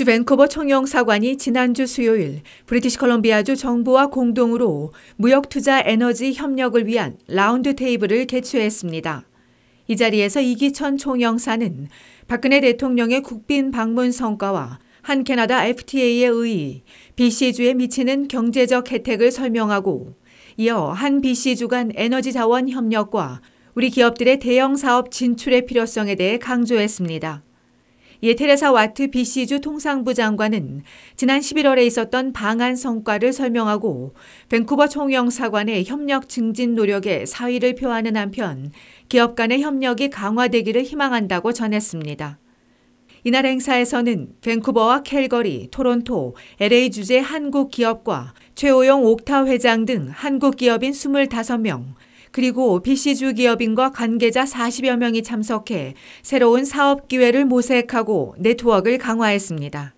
주 밴쿠버 총영사관이 지난주 수요일 브리티시 컬럼비아주 정부와 공동으로 무역투자 에너지 협력을 위한 라운드 테이블을 개최했습니다. 이 자리에서 이기천 총영사는 박근혜 대통령의 국빈 방문 성과와 한 캐나다 FTA에 의해 BC주에 미치는 경제적 혜택을 설명하고 이어 한 BC주 간 에너지 자원 협력과 우리 기업들의 대형 사업 진출의 필요성에 대해 강조했습니다. 이에 테레사 와트 BC주 통상부 장관은 지난 11월에 있었던 방한 성과를 설명하고 밴쿠버 총영사관의 협력 증진 노력에 사의를 표하는 한편 기업 간의 협력이 강화되기를 희망한다고 전했습니다. 이날 행사에서는 밴쿠버와 캘거리, 토론토, LA 주재 한국 기업과 최호영 옥타 회장 등 한국 기업인 25명, 그리고 BC주 기업인과 관계자 40여 명이 참석해 새로운 사업 기회를 모색하고 네트워크를 강화했습니다.